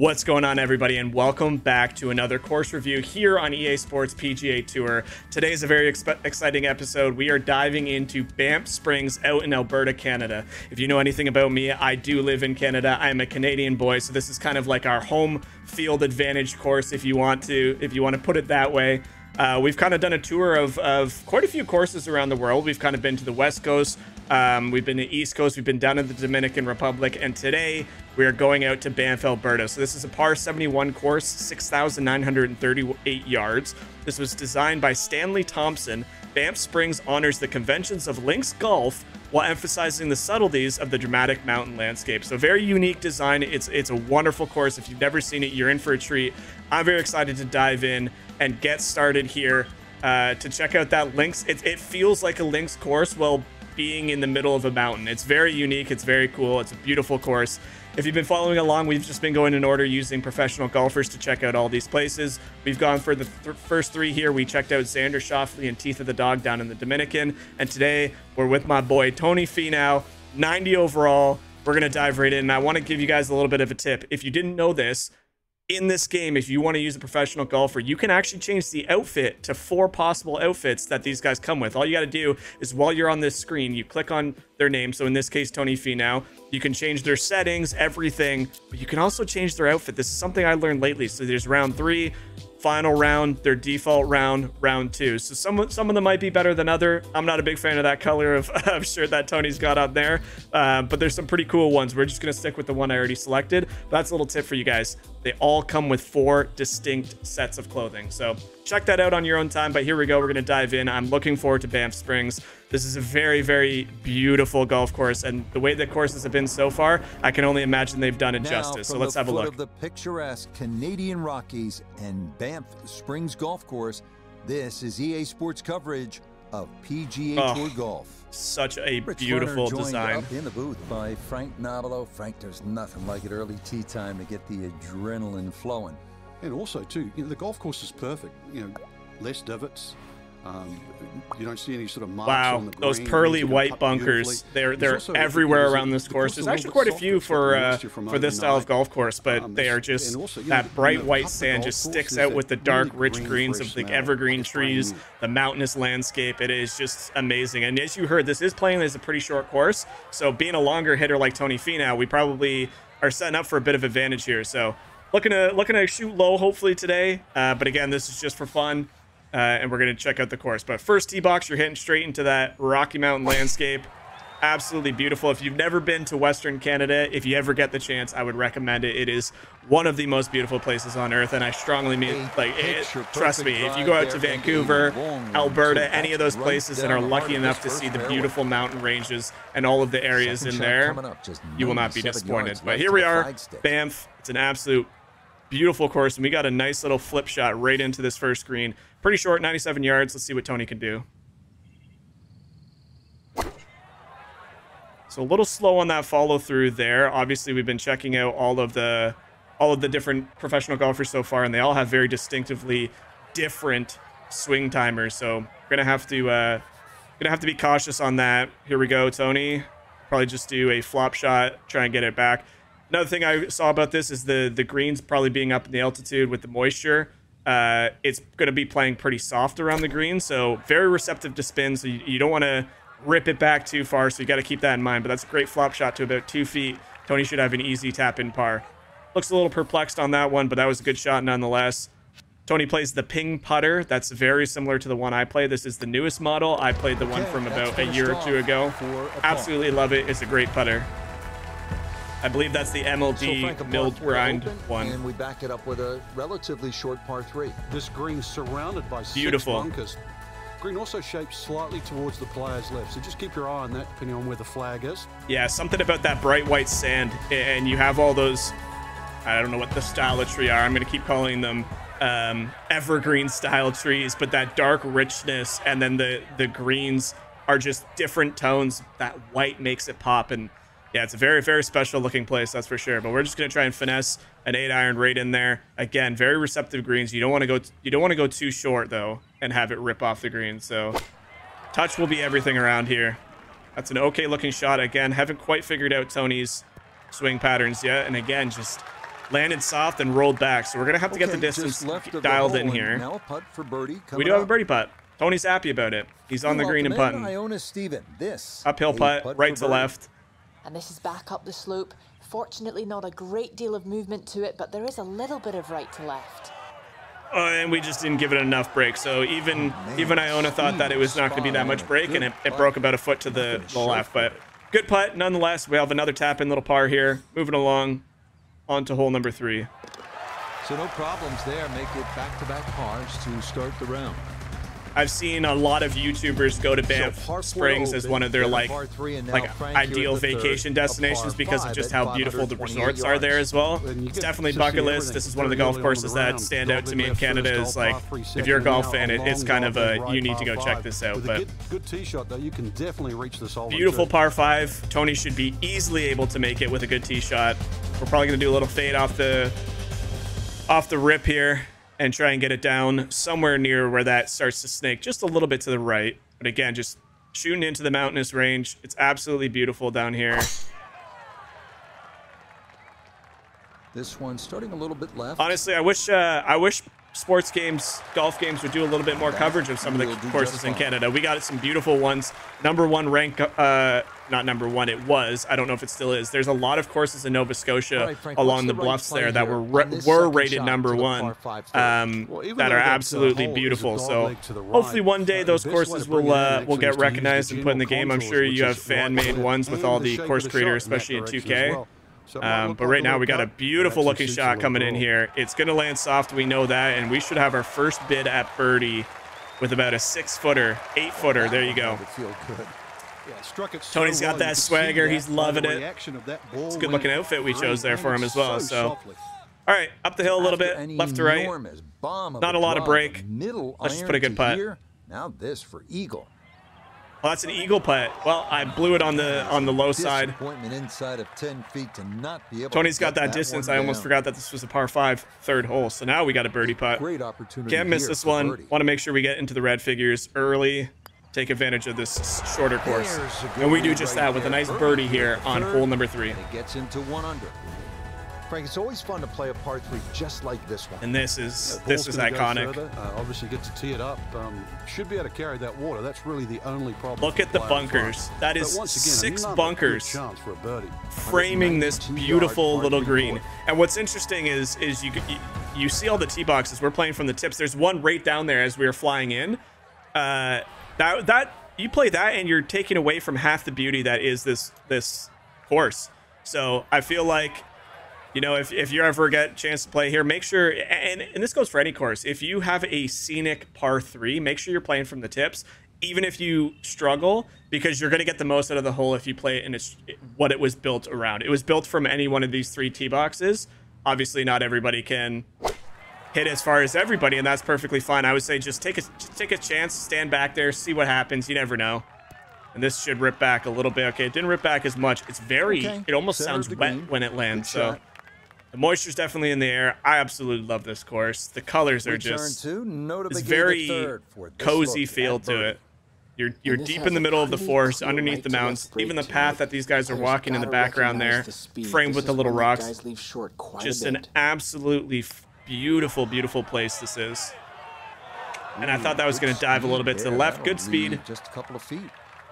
What's going on, everybody, and welcome back to another course review here on EA Sports PGA Tour. Today is a very exciting episode. We are diving into Banff Springs out in Alberta, Canada. If you know anything about me, I do live in Canada. I am a Canadian boy, so this is kind of like our home field advantage course, if you want to, if you want to put it that way. Uh, we've kind of done a tour of, of quite a few courses around the world. We've kind of been to the West Coast, um, we've been to East Coast, we've been down in the Dominican Republic, and today we are going out to Banff, Alberta. So this is a par 71 course, 6,938 yards. This was designed by Stanley Thompson. Banff Springs honors the conventions of links golf while emphasizing the subtleties of the dramatic mountain landscape. So very unique design. It's it's a wonderful course. If you've never seen it, you're in for a treat. I'm very excited to dive in and get started here uh, to check out that links. It, it feels like a links course while being in the middle of a mountain. It's very unique. It's very cool. It's a beautiful course. If you've been following along, we've just been going in order using professional golfers to check out all these places. We've gone for the th first three here. We checked out Xander Schauffele and Teeth of the Dog down in the Dominican. And today we're with my boy Tony Finau, 90 overall. We're going to dive right in. And I want to give you guys a little bit of a tip. If you didn't know this, in this game, if you want to use a professional golfer, you can actually change the outfit to four possible outfits that these guys come with. All you got to do is while you're on this screen, you click on their name. So in this case, Tony Finau. You can change their settings, everything, but you can also change their outfit. This is something I learned lately. So there's round three, final round, their default round, round two. So some some of them might be better than other. I'm not a big fan of that color of, of shirt that Tony's got up there, uh, but there's some pretty cool ones. We're just gonna stick with the one I already selected. But that's a little tip for you guys. They all come with four distinct sets of clothing. So check that out on your own time. But here we go. We're gonna dive in. I'm looking forward to Banff Springs. This is a very, very beautiful golf course, and the way the courses have been so far, I can only imagine they've done it now, justice. So let's have a look. Of the picturesque Canadian Rockies and Banff Springs Golf Course, this is EA Sports coverage of PGA oh, Tour Golf. Such a Rich beautiful Ferner design. Up in the booth by Frank Nobilo. Frank, there's nothing like it early tee time to get the adrenaline flowing. And also, too, you know, the golf course is perfect. You know, less divots, um, you don't see any sort of marks wow, on the green. those pearly white bunkers. They're they're everywhere around this course. There's actually quite a few for uh, for this style of golf course, but um, they are just also, that know, bright white sand just sticks out with the dark, really rich green, greens of the evergreen trees, the mountainous landscape. It is just amazing. And as you heard, this is playing as a pretty short course, so being a longer hitter like Tony Finau, we probably are setting up for a bit of advantage here. So looking to looking to shoot low hopefully today, uh, but again, this is just for fun. Uh, and we're going to check out the course. But first tee box, you're hitting straight into that Rocky Mountain landscape. Absolutely beautiful. If you've never been to Western Canada, if you ever get the chance, I would recommend it. It is one of the most beautiful places on earth, and I strongly mean, like, it, trust me, if you go out to Vancouver, Alberta, any of those places and are lucky enough to see the beautiful mountain ranges and all of the areas in there, you will not be disappointed. But here we are, Banff. It's an absolute beautiful course, and we got a nice little flip shot right into this first green. Pretty short, 97 yards. Let's see what Tony can do. So a little slow on that follow through there. Obviously, we've been checking out all of the all of the different professional golfers so far, and they all have very distinctively different swing timers. So we're gonna have to uh, gonna have to be cautious on that. Here we go, Tony. Probably just do a flop shot, try and get it back. Another thing I saw about this is the the greens probably being up in the altitude with the moisture. Uh, it's going to be playing pretty soft around the green, so very receptive to spin. So you, you don't want to rip it back too far, so you got to keep that in mind. But that's a great flop shot to about two feet. Tony should have an easy tap in par. Looks a little perplexed on that one, but that was a good shot nonetheless. Tony plays the ping putter. That's very similar to the one I play. This is the newest model. I played the one from about a year or two ago. Absolutely love it. It's a great putter. I believe that's the MLB so milled grind one. And we backed it up with a relatively short par three. This green surrounded by Beautiful. six bunkers. Green also shapes slightly towards the player's left, so just keep your eye on that depending on where the flag is. Yeah, something about that bright white sand, and you have all those. I don't know what the style of tree are. I'm going to keep calling them um, evergreen style trees, but that dark richness and then the the greens are just different tones. That white makes it pop, and yeah, it's a very, very special looking place, that's for sure. But we're just gonna try and finesse an eight iron right in there. Again, very receptive greens. You don't want to go. You don't want to go too short though, and have it rip off the green. So, touch will be everything around here. That's an okay looking shot. Again, haven't quite figured out Tony's swing patterns yet. And again, just landed soft and rolled back. So we're gonna have to get the distance left of the dialed in here. Now a putt for birdie. We do have a birdie putt. Tony's happy about it. He's on the green and putting. Iona Stephen. This Uphill putt, putt right to birdie. left. And this is back up the slope. Fortunately, not a great deal of movement to it, but there is a little bit of right to left. Oh, and we just didn't give it enough break. So even Oh, even Iona thought that it was not going to be that much break, and it, it broke about a foot to the, the left. But good putt nonetheless. We have another tap in little par here. Moving along on to hole number three. So no problems there. Make it back-to-back pars to start the round. I've seen a lot of YouTubers go to Banff four Springs as one of their like like ideal third, vacation a destinations because of just how beautiful the 528 resorts are there as well. It's definitely bucket list. This is one of the golf courses that stand out to me in Canada. Is like if you're a golf fan, it, it's kind of a you need to go check this out. But good, good tee shot though, you can definitely reach this hole. beautiful par five. Tony should be easily able to make it with a good tee shot. We're probably gonna do a little fade off the off the rip here and try and get it down somewhere near where that starts to snake just a little bit to the right. But again, just shooting into the mountainous range. It's absolutely beautiful down here. This one starting a little bit left. Honestly, I wish uh, I wish sports games, golf games would do a little bit more coverage of some of the courses in. Canada. We got some beautiful ones. Number one rank, uh, not number one, it was. I don't know if it still is. There's a lot of courses in Nova Scotia All right, Frank, along the the right bluffs play there that were ra- were rated number one, par five third? um, Well, that are absolutely hole beautiful. So leg to the right, hopefully one day uh, those the best way courses will uh, will get is to use recognized and put in the game. I'm sure you have fan made ones with all the the shape of course the creator, shot in that especially in 2K. as well. So it might Um, but right now we got a beautiful looking shot coming in here. It's gonna land soft. We know that, and we should have our first bid at birdie with about a six footer, eight footer. There you go. Tony's got that you could see swagger. that He's loving it. that It's a good looking outfit we chose there for him as well. so all right, up the hill a little bit, left to right. Not a lot of break. Middle Let's just put a good putt. here. Now this for eagle. Well, that's an eagle putt. Well, I blew it on the on the low side. Inside of 10 feet to not be able Tony's to got get that distance. I almost down. forgot that this was a par five third hole. So now we got a birdie putt. Great opportunity. Can't miss this one. Want to make sure we get into the red figures early. Take advantage of this shorter course. There's a good And we do just right that with a nice Birdie birdie here, here on hole number three. And it gets into one under. Frank, it's always fun to play a par three just like this one. And this is That this ball's is iconic. further. Uh, obviously, get to tee it up. Um, should be able to carry that water. That's really the only problem. Look at the player in front. bunkers. That But is once again, six bunkers. Chance for a birdie. framing this beautiful little green. court. And what's interesting is is you, you you see all the tee boxes. We're playing from the tips. There's one right down there as we were flying in. Uh, that that you play that and you're taking away from half the beauty that is this this course. So I feel like you know, if, if you ever get a chance to play here, make sure, and, and this goes for any course, if you have a scenic par three, make sure you're playing from the tips, even if you struggle, because you're going to get the most out of the hole if you play it in its, what it was built around. It was built from any one of these three tee boxes. Obviously, not everybody can hit as far as everybody, and that's perfectly fine. I would say just take a just take a chance, stand back there, see what happens. You never know. And this should rip back a little bit. Okay, it didn't rip back as much. It's very. Okay, It almost center sounds wet green. when it lands. So shot. the moisture's definitely in the air. I absolutely love this course. The colors are Return just. to It's very third for this cozy look feel to it. You're you're deep in the middle of the forest, underneath right the mountains. Even the path that these guys are walking in the background there, the framed This with the little rocks. Leave short quite Just an absolutely f- beautiful, beautiful place this is. And I thought that was going to dive a little bit to the left. Good speed. Just a couple of feet.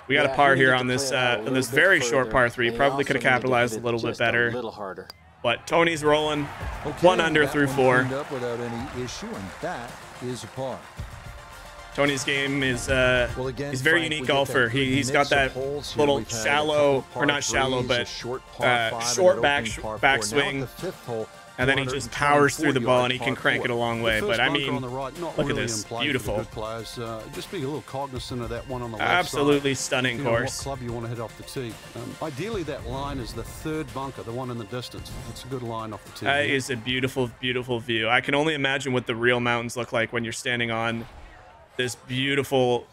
We got a par here on this play it out uh, on this little bit very short par three. Probably could have also needed to capitalized a little bit better. A little harder. But Tony's rolling. Okay, One under that through one four. up without any issue, and that is a par. Tony's game is uh, Well, again, he's a very Frank, unique golfer. He, he's got that little We've had a shallow or not shallow, but short par uh, five, and short that back opening sh- par four. back Now at swing, the fifth hole, and then he just powers through the ball and he can crank it a long way. But I mean, on the right, not look at this, in play for the beautiful. players. Uh, just be a little cognizant of that one on the left absolutely side. stunning You course. club you want to hit off the tee. Um, ideally, that line is the third bunker, the one in the distance. It's a good line off the tee. That is a beautiful, beautiful view. I can only imagine what the real mountains look like when you're standing on this beautiful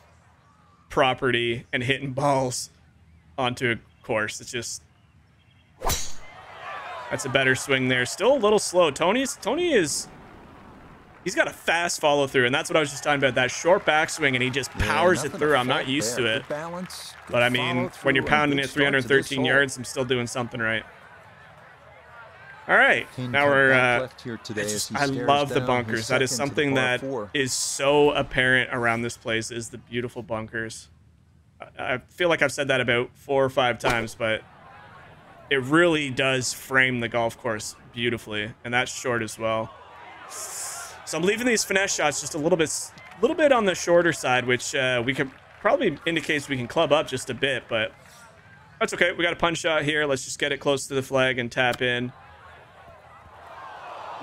property and hitting balls onto a course. It's just that's a better swing there. Still a little slow. Tony's Tony is he's got a fast follow through, and that's what I was just talking about. That short backswing, and he just Yeah, powers it through. I'm not used there. to it. Good balance, good But I mean, when you're pounding it start to this 313 yards, I'm still doing something right. All right, King now we're. Uh, here today I, just, I love the down bunkers. That is second to the something that four. is so apparent around this place. Is the beautiful bunkers. I, I feel like I've said that about four or five times, but it really does frame the golf course beautifully, and that's short as well. So I'm leaving these finesse shots just a little bit, little bit on the shorter side, which uh, we could probably indicates we can club up just a bit, but that's okay. We got a punch shot here. Let's just get it close to the flag and tap in.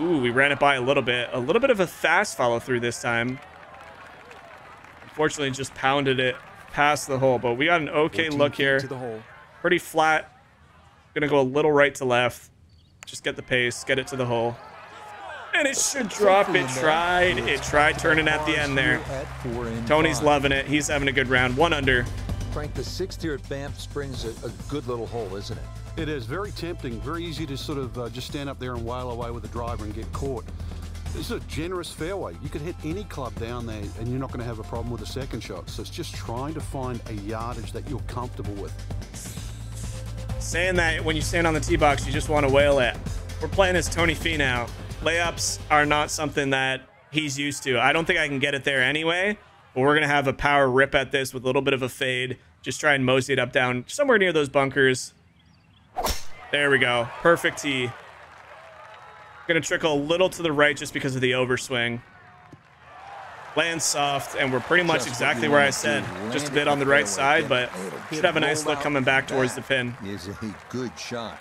Ooh, we ran it by a little bit. A little bit of a fast follow through this time. Unfortunately, just pounded it past the hole, but we got an okay look here. To the hole. Pretty flat. Gonna go a little right to left. Just get the pace, get it to the hole. And it should drop. It tried. It tried turning at the end there. Here at four and Tony's loving it. He's having a good round. One under. Frank, the sixth here at Banff Springs, a, a good little hole, isn't it? It is very tempting, very easy to sort of uh, just stand up there and wail away with the driver and get caught. This is a generous fairway. You could hit any club down there and you're not going to have a problem with the second shot. So it's just trying to find a yardage that you're comfortable with. Saying that when you stand on the tee box, you just want to whale it. We're playing as Tony Finau. Layups are not something that he's used to. I don't think I can get it there anyway, but we're going to have a power rip at this with a little bit of a fade. Just try and mosey it up down somewhere near those bunkers. There we go. Perfect tee. Going to trickle a little to the right just because of the overswing. Land soft, and we're pretty much exactly where I said. Just a bit on the right side, but should have a nice look coming back towards the pin. Is a good shot.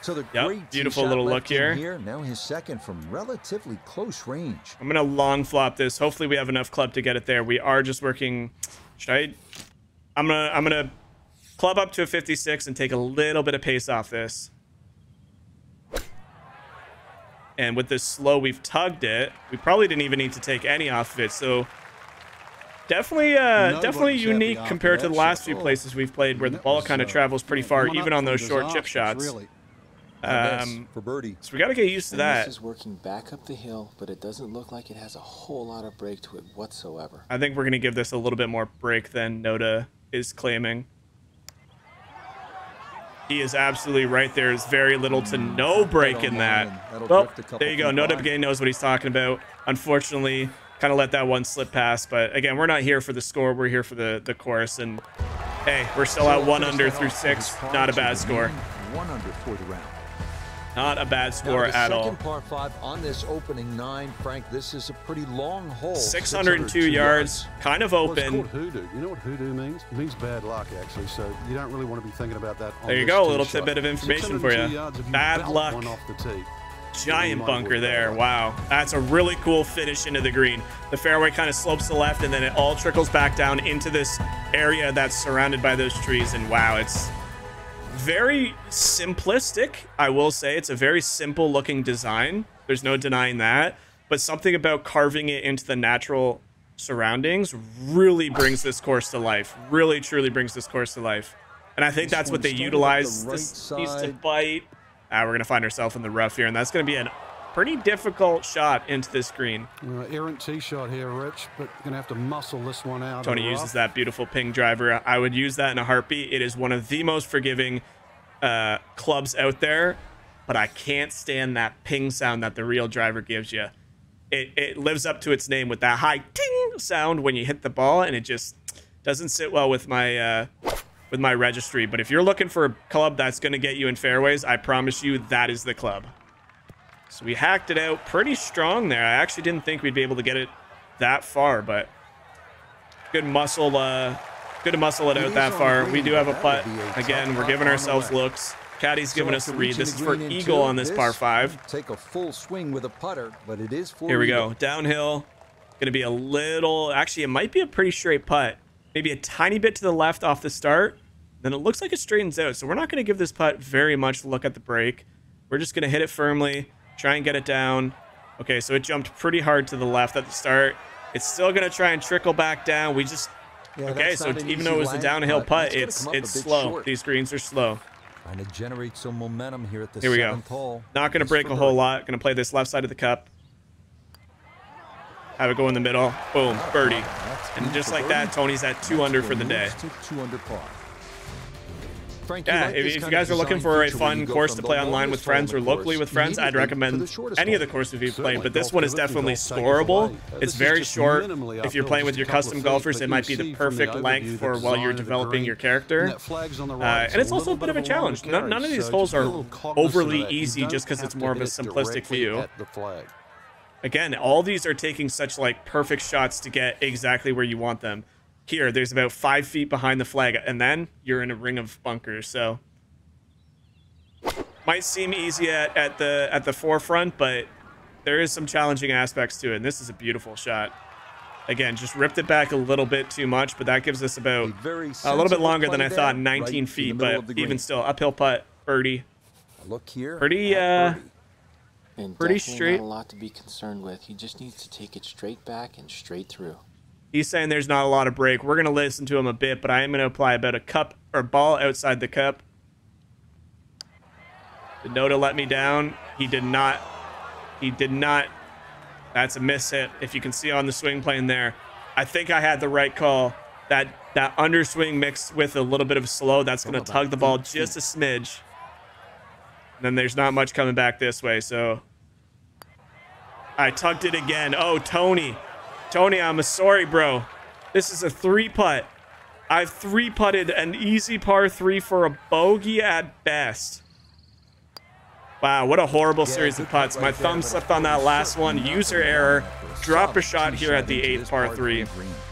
So the Yep, beautiful little look in here. Now his second from relatively close range. I'm gonna long flop this. Hopefully we have enough club to get it there. We are just working. Should I? I'm gonna I'm gonna club up to a 56 and take a little bit of pace off this. And with this slow, we've tugged it. We probably didn't even need to take any off of it. So definitely, uh, No definitely unique compared to the last shot. few Oh. places we've played where the ball was, kind of uh, travels pretty far, even on those from short chip shots. Really. Um, for birdie. so we got to get used to And that. This is working back up the hill, but it doesn't look like it has a whole lot of break to it whatsoever. I think we're going to give this a little bit more break than Noda is claiming. He is absolutely right. There's very little to no break in that. Well, drift a couple there you go. Noda by. Knows what he's talking about. Unfortunately, kind of let that one slip past. But again, we're not here for the score. We're here for the, the course. And hey, we're still at one under through six. Not a bad score. One under for the round. Not a bad score the at second all. par five on this opening nine, Frank, this is a pretty long hole. 602 yards, kind of Well, it's open. called hoodoo. You know what hoodoo means? It means bad luck, actually. So you don't really want to be thinking about that. On There you this go, a little tidbit of information for you. yards if you Bad luck. One off the tee. giant bunker there. Wow. That's a really cool finish into the green. The fairway kind of slopes to the left and then it all trickles back down into this area that's surrounded by those trees. And wow, it's very simplistic. I will say it's a very simple looking design. There's no denying that. But something about carving it into the natural surroundings really brings this course to life. Really, truly brings this course to life. And I think that's what they utilize. the right this needs to bite. Ah, we're gonna find ourselves in the rough here, and that's gonna be a pretty difficult shot into this green. Uh, errant tee shot here, Rich, but going to have to muscle this one out. Tony uses that beautiful ping driver. I would use that in a heartbeat. It is one of the most forgiving uh, clubs out there, but I can't stand that ping sound that the real driver gives you. It, it lives up to its name with that high ting sound when you hit the ball, and it just doesn't sit well with my uh, with my registry. But if you're looking for a club that's going to get you in fairways, I promise you that is the club. So we hacked it out pretty strong there. I actually didn't think we'd be able to get it that far, but good muscle uh good to muscle it out that far. we do have a putt. that would be a Again, we're giving ourselves looks. Caddy's giving us the read. This is for eagle on this par five. Take a full swing with a putter, but it is Here we go. Downhill. Gonna be a little actually it might be a pretty straight putt. Maybe a tiny bit to the left off the start. Then it looks like it straightens out. So we're not gonna give this putt very much look at the break. We're just gonna hit it firmly, try and get it down. Okay, so it jumped pretty hard to the left at the start. It's still gonna try and trickle back down. We just Yeah, okay. So even though it was a downhill putt, it's it's come up a it's slow. short. These greens are slow. Trying to generate some momentum here at the Here we go. hole. Not gonna break a whole lot. Gonna play this left side of the cup. Have it go in the middle. Boom, birdie. And just like that, Tony's at two under for the day. Two under par. Frank, you Yeah, like if, if you guys are looking for a fun course to play online with longest hole in friends or locally with friends, I'd recommend any of the courses you've played. But this one is definitely golf take is scoreable. It's very short. If you're playing with your custom golfers, it might be the perfect length for while you're design of the developing your character. And that flag's on the Uh, and it's also a bit of a challenge. None, none of these holes just be a are little cognizant of overly easy just because it's more of a simplistic view. Again, all these are taking such like perfect shots to get exactly where you want them. Here, there's about five feet behind the flag, and then you're in a ring of bunkers. So might seem easy at, at the at the forefront, but there is some challenging aspects to it. And this is a beautiful shot. Again, just ripped it back a little bit too much, but that gives us about A very a little bit longer than play I thought, 19 right feet, but even still, uphill putt, birdie. A Look here. Pretty, uh, birdie. And Pretty definitely straight. not a lot to be concerned with. He just needs to take it straight back and straight through. He's saying there's not a lot of break. We're going to listen to him a bit, but I am going to apply about a cup or ball outside the cup. Did Noda let me down? He did not. He did not. That's a miss hit. If you can see on the swing plane there, I think I had the right call. That that underswing mixed with a little bit of slow, that's going to tug the ball just a smidge. And then there's not much coming back this way, so I tugged it again. Oh, Tony. Tony, I'm a sorry, bro. This is a three putt. I've three putted an easy par three for a bogey at best. Wow, what a horrible series of putts. My thumb slipped on that last one. User error. Drop a shot here at the eighth par three.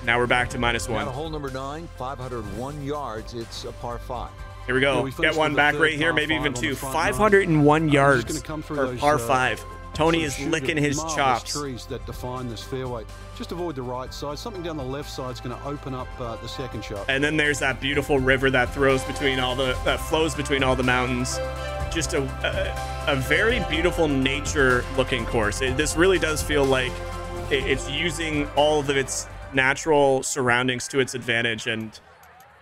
Now we're back to one. hole number nine, 501 yards. It's a par five. Here we go. Get one back right here, maybe even two. 501 I'm yards gonna come through for par uh, five. Tony is licking his chops. trees that define this fairway. Just avoid the right side. Something down the left side is going to open up uh, the second shot. And then there's that beautiful river that throws between all the that flows between all the mountains. Just a a, a very beautiful nature looking course. It, this really does feel like it, it's using all of its natural surroundings to its advantage. And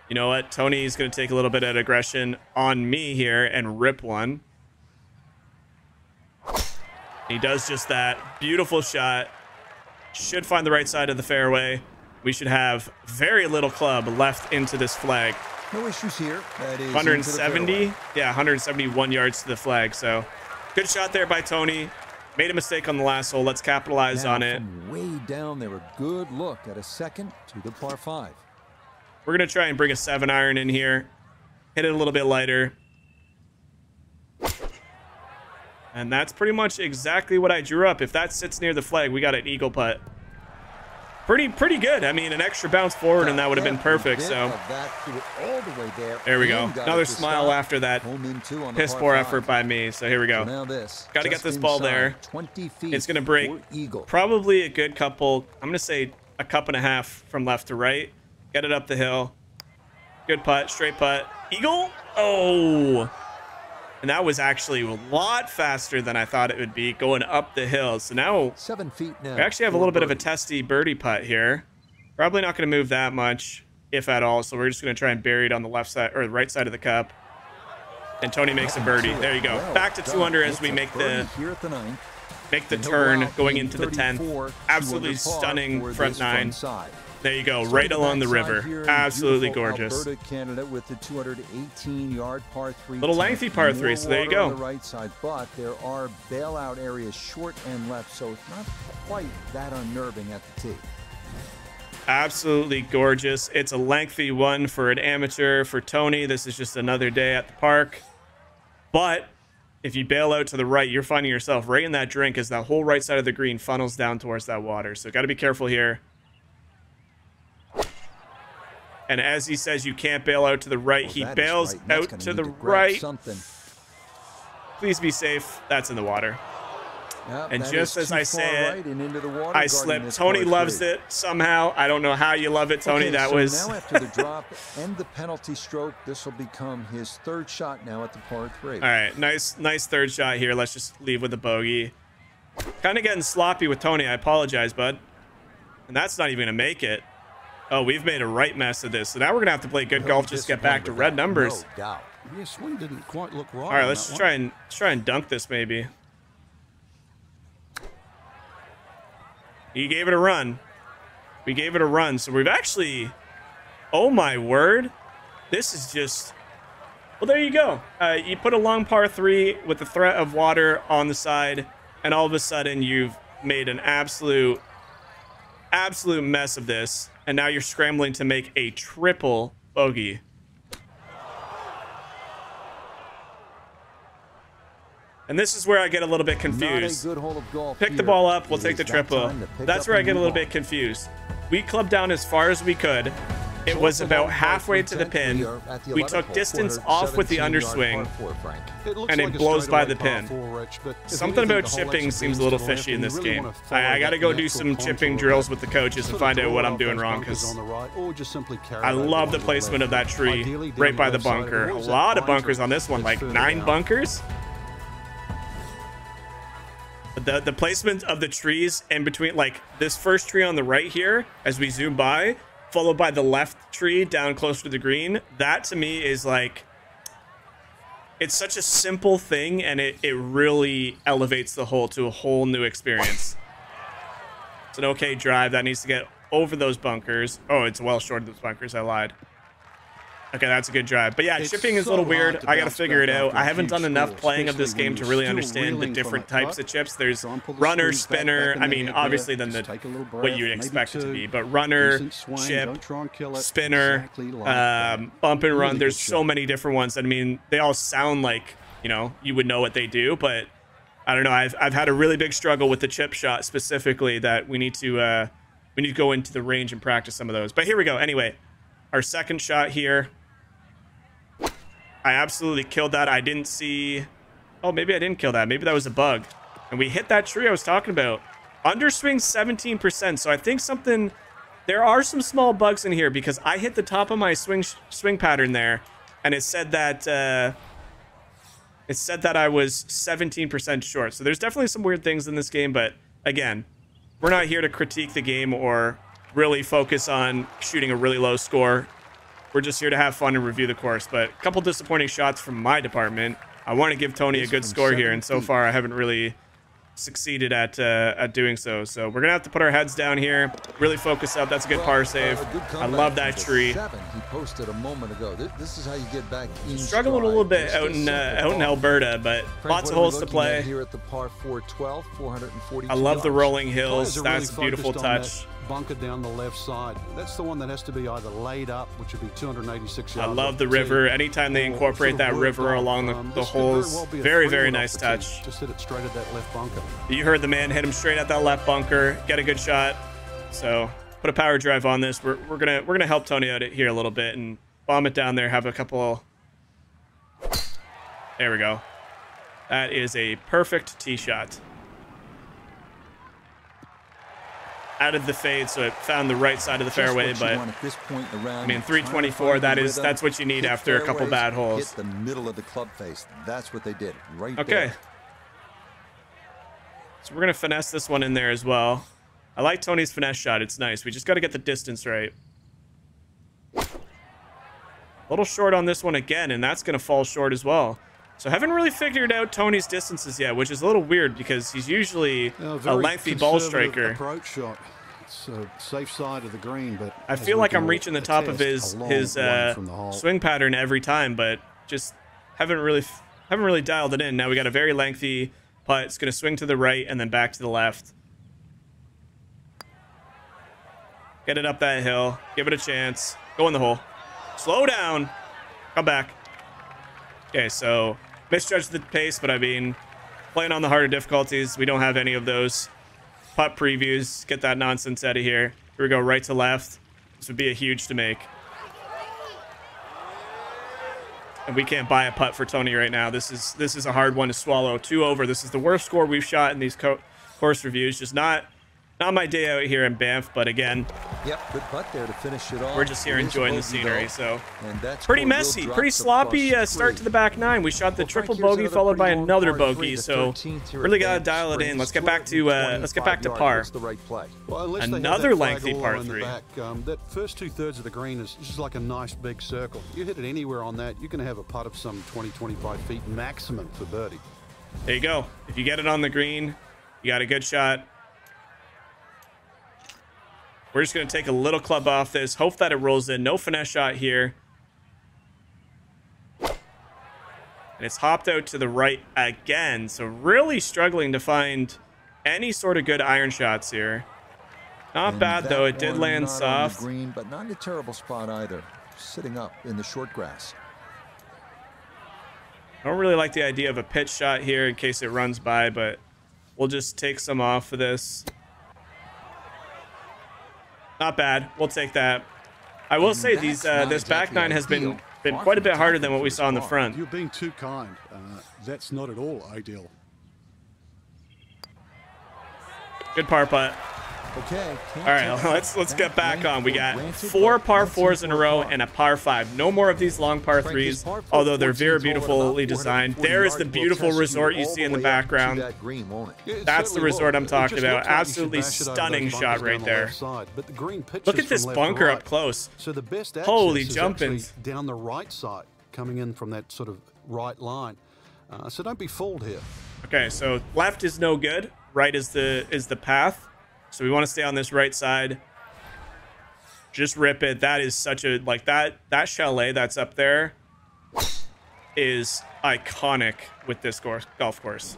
you know what? Tony's going to take a little bit of aggression on me here and rip one. He does just that. Beautiful shot. Should find the right side of the fairway. We should have very little club left into this flag. No issues here. That is 170, yeah, 171 yards to the flag. So good shot there by Tony. Made a mistake on the last hole. Let's capitalize Now on it. Way down there, a good look at a second to the par five. We're gonna try and bring a seven iron in here. Hit it a little bit lighter. And that's pretty much exactly what I drew up. If that sits near the flag, we got an eagle putt. Pretty, pretty good. I mean, an extra bounce forward, and that would have been perfect. So of that threw it all the way there. we go. Another smile after that Home in two on the piss poor effort by me. So here we go. now. Gotta get this ball there. 20 feet. It's gonna break Eagle. probably a good couple. I'm gonna say a cup and a half from left to right. Get it up the hill. Good putt, straight putt. Eagle. Oh, and that was actually a lot faster than I thought it would be going up the hill. So now Seven feet now. we actually have a little bit of a testy birdie putt here. Probably not going to move that much, if at all. So we're just going to try and bury it on the left side or the right side of the cup. And Tony makes a birdie. There you go. Back to done. 200 as we make the here at the ninth. make the turn going into the 10th. 34, Absolutely two under par stunning front nine. There you go, right along the river. Absolutely gorgeous. Alberta, Canada, with the 218-yard par three. Little lengthy par three, so there you water on go. the right side, but there are bailout areas short and left, so it's not quite that unnerving at the tee. Absolutely gorgeous. It's a lengthy one for an amateur. For Tony, this is just another day at the park. But if you bail out to the right, you're finding yourself right in that drink as that whole right side of the green funnels down towards that water. So got to be careful here. And as he says, you can't bail out to the right. Well, he bails right, out gonna the grab right. Something. Please be safe. That's in the water. Yep, And just as I say it, right and into the water I slipped. Tony loves three. it somehow. I don't know how you love it, Tony. Okay, that so was. now after the drop and the penalty stroke, this will become his third shot now at the par three. All right, nice, nice third shot here. Let's just leave with a bogey. Kind of getting sloppy with Tony. I apologize, bud. And that's not even gonna make it. Oh, we've made a right mess of this. So now we're gonna have to play good golf just to get back to red numbers. No doubt. Yeah, swing didn't quite look right. All right, let's just try and let's try and dunk this maybe. He gave it a run. We gave it a run. So we've actually Oh my word. This is just Well, there you go. Uh, you put a long par three with the threat of water on the side, and all of a sudden you've made an absolute, absolute mess of this. And now you're scrambling to make a triple bogey. And this is where I get a little bit confused. good hole of golf Pick the ball up, we'll take the triple. time to pick That's where I get a little bit confused. We clubbed down as far as we could. It was about halfway to the pin. we are at the We 11th took distance off with the 417 underswing. yard par four, Frank. It looks And it blows by the pin. par four, Rich, but if Something about chipping seems a little to the left, fishy in this game. I, I got to go do some chipping drills with the coaches and find out what I'm doing wrong because on the right, or just simply carry I love the placement of that tree right by the bunker. A lot of bunkers on this one, like nine bunkers. The, the placement of the trees in between, like this first tree on the right here, as we zoom by, followed by the left tree down closer to the green, that to me is like, it's such a simple thing and it, it really elevates the hole to a whole new experience. It's an okay drive that needs to get over those bunkers. Oh, it's well short of those bunkers. I lied. Okay, that's a good drive. But yeah, It's chipping is a little weird. I got to figure it out. I haven't done enough playing of this game to really understand the different types of chips. There's runner, spinner. I mean, obviously than the Just take a little what you'd expect it to be. But runner, chip, don't kill it. spinner, um, bump and run. There's so many different ones. I mean, they all sound like you know you would know what they do, but I don't know. I've I've had a really big struggle with the chip shot specifically that we need to uh, we need to go into the range and practice some of those. But here we go. Anyway, our second shot here. I absolutely killed that. I didn't see. Oh, maybe I didn't kill that. Maybe that was a bug. And we hit that tree I was talking about. Underswing 17%. So I think something. There are some small bugs in here because I hit the top of my swing swing pattern there, and it said that uh, it said that I was 17% short. So there's definitely some weird things in this game, but again, we're not here to critique the game or really focus on shooting a really low score. We're just here to have fun and review the course. But a couple disappointing shots from my department. I want to give Tony a good score here, and so far I haven't really succeeded at uh, at doing so. So we're gonna have to put our heads down here, really focus up. That's a good par uh, save. I love that tree. Seven he posted a moment ago. This, this is how you get back in Struggling a little bit out in uh, out in. Alberta, but lots of what are we holes to play. Here at the par 412, 442 I love the rolling hills. Players are really That's a beautiful touch. Bunker down the left side. That's the one that has to be either laid up, which would be 286 yards. I love the river. Anytime they incorporate that river along the, Um, the holes, well very, very nice touch. Just hit it straight at that left bunker. You heard the man hit him straight at that left bunker, get a good shot. So put a power drive on this. We're, we're gonna we're gonna help Tony out here a little bit and bomb it down there. Have a couple. There we go. That is a perfect tee shot. Added the fade, so it found the right side of the fairway, but at this point in the round. I mean, You're trying to 324, find that is- that's what you need after a couple bad holes. Hit the middle of the club face. That's what they did right Okay. there. So we're gonna finesse this one in there as well. I like Tony's finesse shot. It's nice. We just got to get the distance right. A little short on this one again, and that's gonna fall short as well. So I haven't really figured out Tony's distances yet, which is a little weird because he's usually Yeah, a very lengthy ball striker. Approach shot. It's a safe side of the green, but I feel like I'm reaching the top of his his uh, from the hole. swing pattern every time, but just haven't really haven't really dialed it in. Now we got a very lengthy putt. It's gonna swing to the right and then back to the left. Get it up that hill. Give it a chance. Go in the hole. Slow down. Come back. Okay, so misjudged the pace, but I mean, playing on the harder difficulties, we don't have any of those putt previews. Get that nonsense out of here. Here we go, right to left. This would be a huge to make. And we can't buy a putt for Tony right now. This is this is a hard one to swallow. Two over. This is the worst score we've shot in these co- course reviews. Just not not my day out here in Banff. But again, Yep, good putt there to finish it off. we're just here It enjoying the scenery. So pretty messy, pretty sloppy uh, start to the back nine. We shot the Well, triple bogey followed by another bogey. So 13th really gotta dial it in. Let's get back to uh, let's get back to par. yards. The right play? Well, unless Another lengthy par the three. Back, um, that first two thirds of the green is just like a nice big circle. You hit it anywhere on that, you can have a putt of some 20, 25 feet maximum for birdie. There you go. If you get it on the green, you got a good shot. We're just going to take a little club off this. Hope that it rolls in. No finesse shot here. And it's hopped out to the right again. So really struggling to find any sort of good iron shots here. Not And bad though. It did land soft. green, but not in a terrible spot either. Sitting up in the short grass. I don't really like the idea of a pitch shot here in case it runs by, but we'll just take some off of this. Not bad. We'll take that. I will say these uh, this back nine has been been quite a bit harder than what we saw in the front. You're being too kind. Uh, that's not at all ideal. Good par putt. Okay. All right, let's let's get back on. We got four par fours in a row and a par five. No more of these long par threes, his par four although they're very beautifully designed. There is the beautiful resort you see in the way up to background. that green, won't it? Yeah, it That's the resort. I'm talking about. looks like you should Absolutely bash it over stunning shot right there. left Side, but the green Look at this from left to bunker up close. So the best Holy is jumpins. down the right side, coming in from that sort of right line. Uh, so don't be fooled here. Okay, so left is no good. Right is the is the path. So we want to stay on this right side. Just rip it. That is such a like that that chalet that's up there is iconic with this golf course.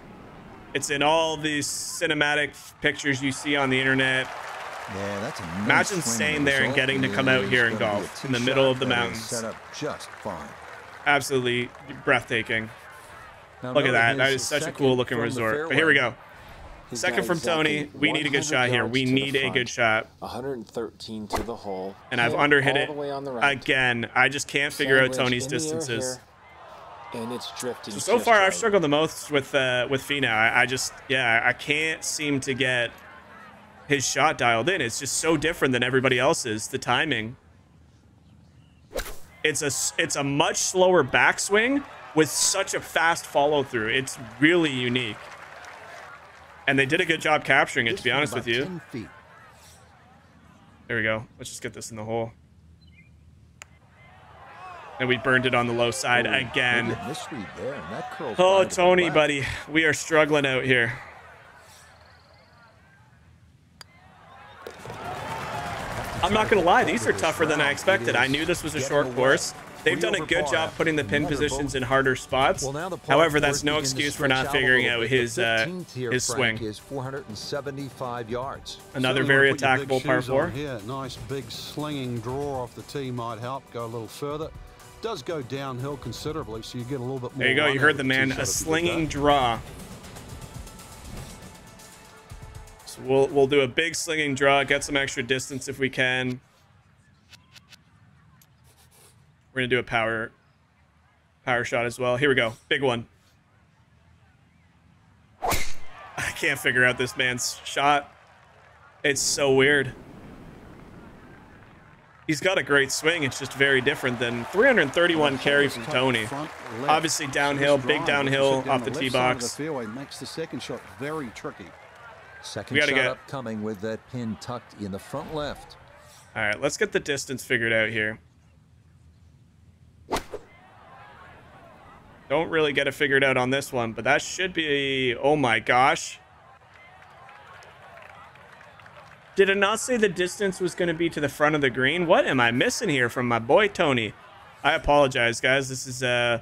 It's in all these cinematic pictures you see on the internet. Yeah, that's a nice Imagine staying there and getting to come out here and gonna be a golf in the middle of the mountains. Set up just fine. Absolutely breathtaking. Now Look at that. That is such a cool looking resort. But here we go. Second from Tony. We need a good shot here. We need a good shot. 113 to the hole. And I've hit underhit it the way on the right. again. I just can't figure out Tony's in the air distances. and it's drifting. So just far, I've struggled the most with uh, with Finau. I, I just, yeah, I can't seem to get his shot dialed in. It's just so different than everybody else's. The timing. It's a it's a much slower backswing with such a fast follow through. It's really unique. And they did a good job capturing it, to be honest with you. There we go. Let's just get this in the hole. And we burned it on the low side again. there, and that curls Oh, to Tony, buddy, we are struggling out here. I'm not gonna lie; these are tougher than I expected. I knew this was a short course. They've done a good job putting the pin positions in harder spots. Well, now the However, that's no excuse for not figuring out his uh, his swing. is 475 yards. Another very wanna put your big attackable par four. Here, nice big slinging draw off the tee might help go a little further. Does go downhill considerably, so you get a little bit more. There you go. You heard the man. A if you did slinging draw. So we'll we'll do a big slinging draw. Get some extra distance if we can. We're gonna do a power power shot as well. Here we go. Big one. I can't figure out this man's shot. It's so weird. He's got a great swing. It's just very different than 331 carry from Tony. Obviously downhill, big downhill which is down off the tee left side of box. The fairway makes the second shot very tricky. Second We gotta shot get- upcoming with that pin tucked in the front left. All right, let's get the distance figured out here. Don't really get it figured out on this one, but that should be. Oh my gosh. Did it not say the distance was going to be to the front of the green? What am I missing here from my boy Tony? I apologize, guys. This is uh,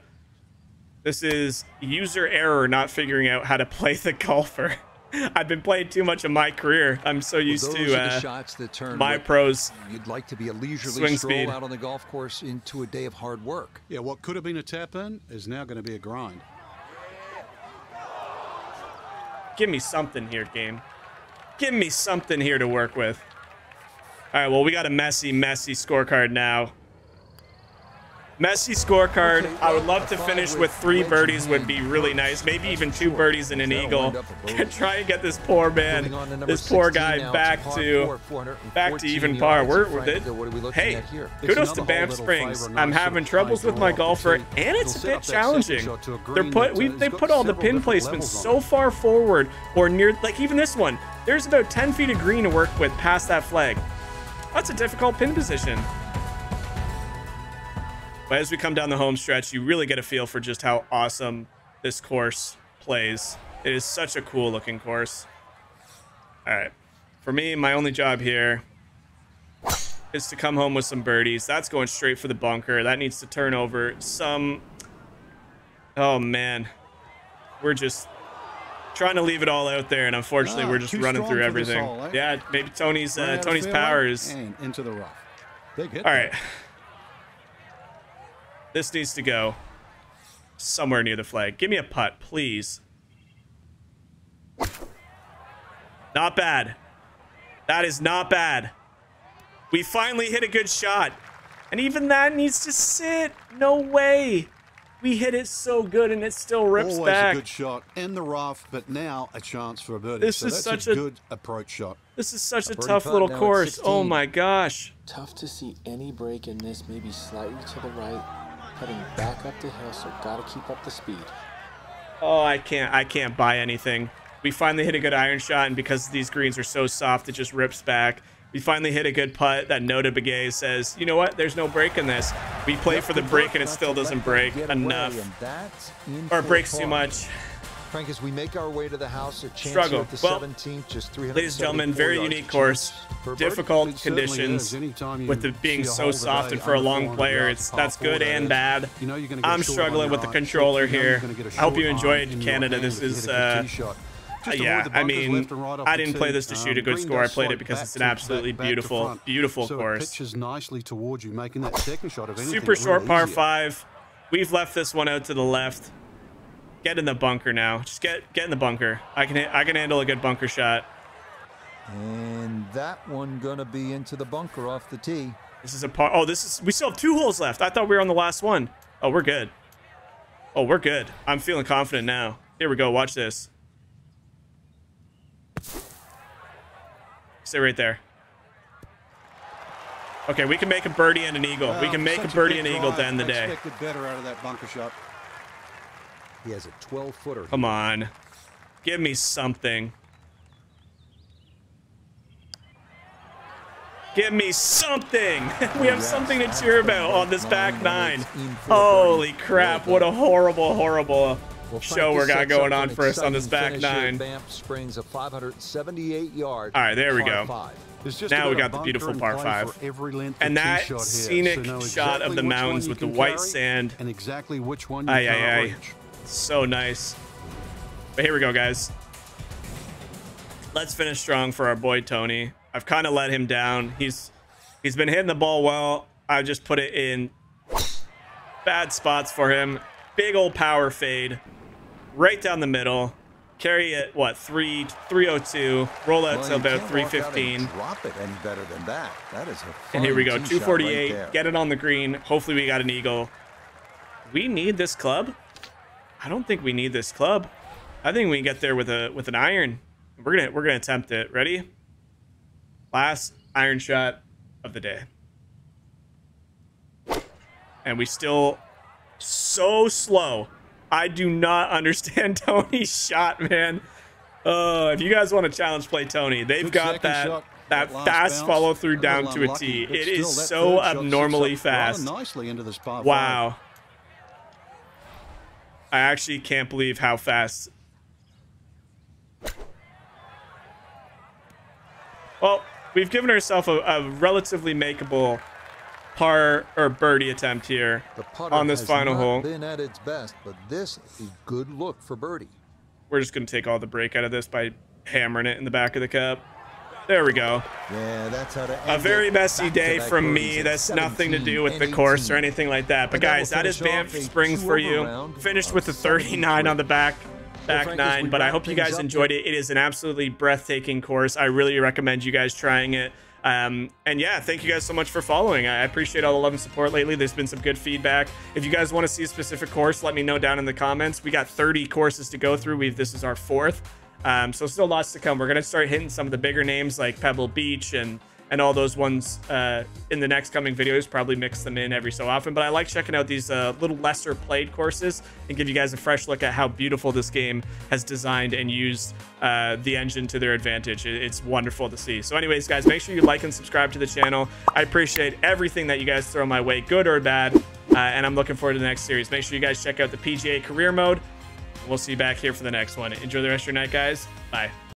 this is user error, not figuring out how to play the golfer. I've been playing too much of my career. I'm so used Those to are the uh, shots that turn my what pros. You'd like to be a leisurely Swing stroll speed. out on the golf course into a day of hard work. Yeah, what could have been a tap in is now going to be a grind. Give me something here, game. Give me something here to work with. All right, well, we got a messy, messy scorecard now. Messy scorecard. I would love to finish with with three birdies would be really nice. Maybe even two birdies and an eagle. wind up a bogey. Try and get this poor man, Moving on to number this poor guy back to back to even par. We're, And we're Frank, what are we looking hey, at here? It's kudos to Banff Springs. I'm having troubles with my draw off the golfer, and it's a bit up that second challenging. shot to a They're put we they put all the pin placements so far forward or near, like even this one. There's about 10 feet of green to work with past that flag. That's a difficult pin position. But as we come down the home stretch, you really get a feel for just how awesome this course plays. It is such a cool looking course. All right. For me, my only job here is to come home with some birdies. That's going straight for the bunker. That needs to turn over some Oh man, we're just trying to leave it all out there, and unfortunately, Ah, we're just running through everything. eh? Yeah, maybe Tony's uh, Tony's power is. into the rough. Big hit. All right, this needs to go somewhere near the flag. Give me a putt, please. Not bad. That is not bad. We finally hit a good shot. And even that needs to sit. No way. We hit it so good and it still rips Always back. a good shot in the rough, but now a chance for a birdie. This so is that's such a a- good approach shot. This is such a, birdie tough putt little now course. Oh my gosh. Tough to see any break in this, maybe slightly to the right, heading back up the hill, so gotta keep up the speed. Oh, I can't I can't buy anything. We finally hit a good iron shot and because these greens are so soft it just rips back. We finally hit a good putt that Notah Begay says, you know what? There's no break in this. We play for the break and it still doesn't break enough. Or breaks too much. Frank, as we make our way to the house at Chance Struggle. at the Well, 17th, just 300. Ladies and gentlemen, very unique course. Difficult It conditions. is. Anytime you With it being so soft and for a long player, it's that's good and bad. You know you're a I'm struggling with the controller here. a I hope you enjoyed iron in your Canada. This is, a uh. Uh, yeah, I mean, right I didn't play this to shoot a good green score. I played it because it's an to- back- absolutely back beautiful, beautiful so course. It pitches nicely towards you, making that second shot of anything Super short par five. We've left this one out to the left. Get in the bunker now. Just get get in the bunker. I can I can handle a good bunker shot. And that one gonna be into the bunker off the tee. This is a par. Oh, this is. We still have two holes left. I thought we were on the last one. Oh, we're good. Oh, we're good. I'm feeling confident now. Here we go. Watch this. Stay right there. Okay, we can make a birdie and an eagle. we can make a birdie big and eagle drive, to end the day. expected better out of that bunker shot. He has a 12 footer. Come on. Give me something. Give me something. we have something to cheer about on this back nine. Holy crap. What a horrible, horrible Well, show we're got going on for us on this back finish here at nine. Banff Springs, a 578 yard. All right, there we go. five. There's just Now we got the beautiful in par five. every length And that scenic so know shot of the mountains with the white sand. and exactly which one you Aye, aye, can't aye. So nice. But here we go, guys. Let's finish strong for our boy Tony. I've kind of let him down. He's he's been hitting the ball well. I just put it in bad spots for him. Big old power fade, right down the middle. Carry it what three three oh two. Roll out Well, to about can't three walk out and. Drop it any better than that. That is a And here we go, 248. right get it on the green. Hopefully we got an eagle. We need this club. I don't think we need this club. I think we can get there with a with an iron. We're gonna we're gonna attempt it. Ready? Last iron shot of the day. And we still so slow. I do not understand Tony's shot, man. Uh, if you guys want to challenge play Tony, they've Good got that shot, that that fast bounce. follow through down to a but It is so third shot sits abnormally fast. nicely into this par five. Wow. I actually can't believe how fast. Well, we've given ourselves a, a relatively makeable par or birdie attempt here The on this final hole. been at its best, but this is a good look for birdie. We're just going to take all the break out of this by hammering it in the back of the cup. There we go. Yeah, that's how to A very messy day from me. That's nothing to do with the course or anything like that. But guys, that is Banff Springs for you. Finished with the 39 on the back back nine. But I hope you guys enjoyed it. It is an absolutely breathtaking course. I really recommend you guys trying it. Um, and yeah, thank you guys so much for following. I appreciate all the love and support lately. There's been some good feedback. If you guys want to see a specific course, let me know down in the comments. We got 30 courses to go through. We've this is our fourth. Um, so still lots to come. We're gonna start hitting some of the bigger names like Pebble Beach and and all those ones uh, in the next coming videos. Probably mix them in every so often. But I like checking out these uh, little lesser played courses and give you guys a fresh look at how beautiful this game has designed and used uh, the engine to their advantage. It's wonderful to see. So, anyways, guys, make sure you like and subscribe to the channel. I appreciate everything that you guys throw my way, good or bad. Uh, and I'm looking forward to the next series. Make sure you guys check out the PGA career mode. We'll see you back here for the next one. Enjoy the rest of your night, guys. Bye.